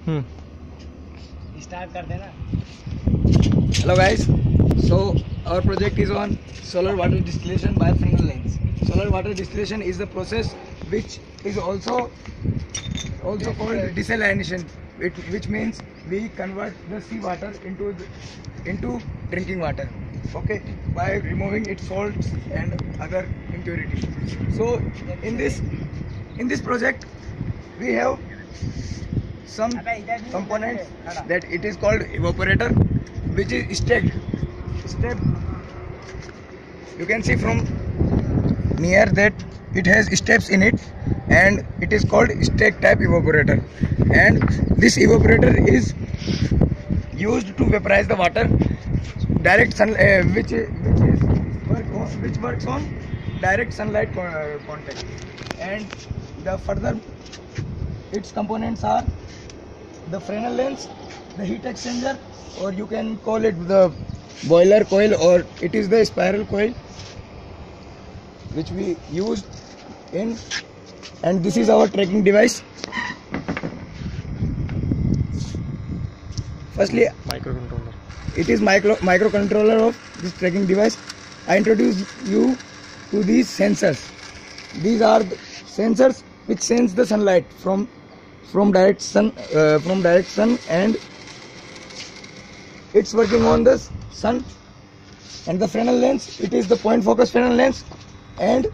Start hello guys so our project is on solar water distillation by finger lens solar water distillation is the process which is also also called desalination it which we convert the sea water into into drinking water okay by removing its salt and other impurities so in this in this project we have some components that it is called evaporator which is stacked step. You can see from near that it has steps in it and it is called stack type evaporator. And this evaporator is used to vaporize the water direct sun uh, which which is work on, which works on direct sunlight contact. And the further its components are the Fresnel lens, the heat exchanger, or you can call it the boiler coil, or it is the spiral coil which we used in, and this is our tracking device. Firstly, microcontroller. it is micro microcontroller of this tracking device. I introduce you to these sensors. These are the sensors which sense the sunlight from from direct sun uh, from direct sun and it's working on the sun and the Fresnel lens. It is the point focus Fresnel lens and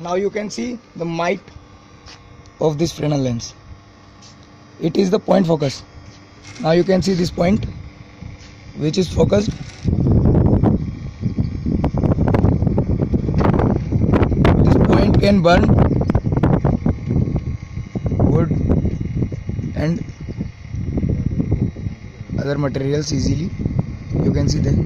now you can see the might of this Fresnel lens. It is the point focus. Now you can see this point which is focused can burn wood and other materials easily you can see there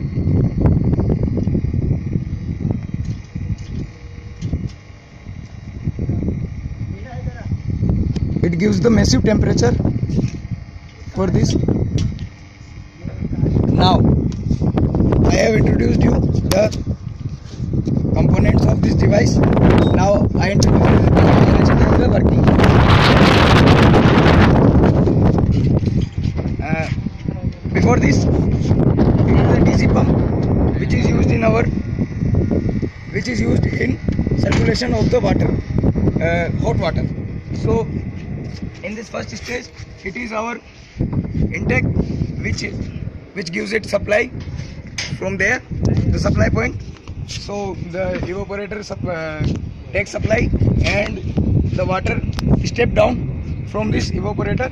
it gives the massive temperature for this now i have introduced you the this device. Now i introduce the working uh, before this it is a dc pump which is used in our which is used in circulation of the water uh, hot water. So in this first stage it is our intake which which gives it supply from there the supply point so the evaporator sup- uh, takes supply and the water step down from this evaporator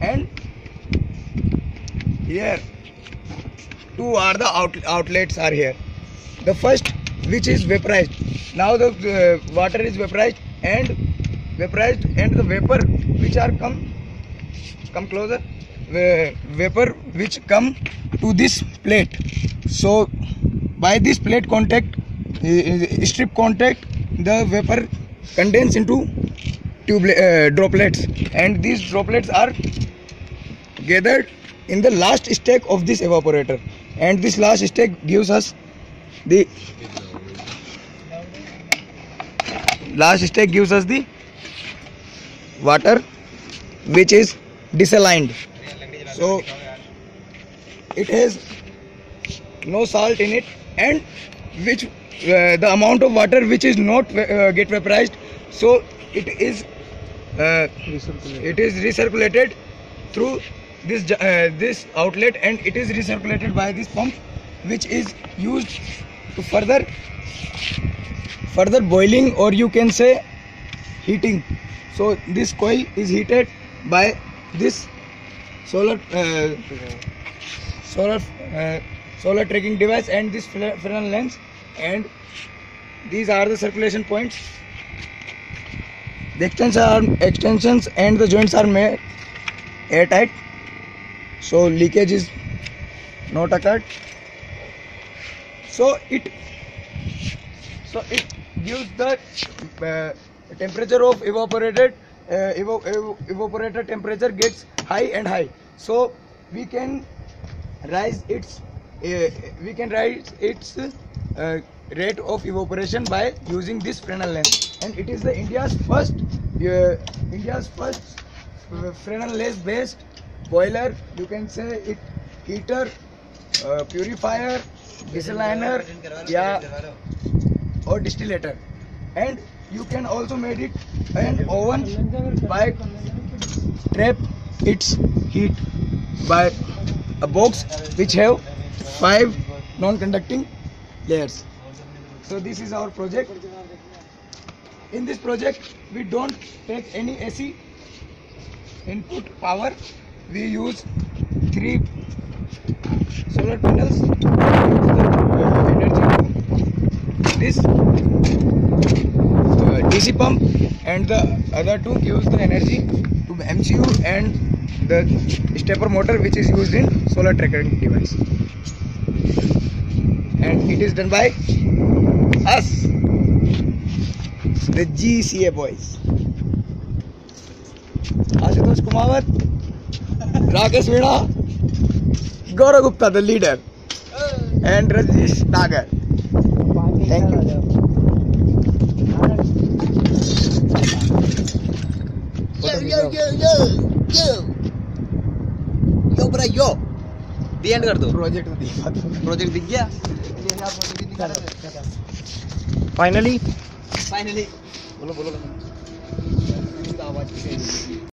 and here two are the out- outlets are here. The first which is vaporized. Now the uh, water is vaporized and vaporized and the vapor which are come come closer va- vapor which come to this plate. So by this plate contact uh, strip contact the vapor condense into tube uh, droplets. And these droplets are gathered in the last stack of this evaporator. And this last stack gives us the last stack gives us the water which is disaligned. So it has no salt in it and which uh, the amount of water which is not uh, get vaporized. So it is uh, it is recirculated through this uh, this outlet and it is recirculated by this pump which is used to further further boiling or you can say heating. So this coil is heated by this solar uh, solar uh, solar tracking device and this Fre- Fresnel lens. And these are the circulation points. The extensions are extensions and the joints are made airtight. So leakage is not occurred. So it so it gives the uh, temperature of evaporated uh, evo- evo- evaporator temperature gets high and high. So we can rise its we can rise its uh, rate of evaporation by using this Fresnel lens and it is the India's first uh, India's first uh, Fresnel lens based boiler. You can say it heater, purifier, desaliner, yeah, or distillator. And you can also made it an oven by trap its heat by a box which have five non-conducting layers. So this is our project. In this project, we don't take any AC input power. We use three solar panels. energy this uh, DC pump, and the other two gives the energy to MCU and the stepper motor, which is used in solar tracking device. And it is done by us, the GCA boys. Ashutosh Kumawat, Rakesh Meena, Gaurav Gupta, the leader, and Rajesh Nagar. Thank you. Yo, yo, yo, yo, yo. Yo bro, yo the end कर दो project project दिख गया finally finally बोलो बोलो आवाज़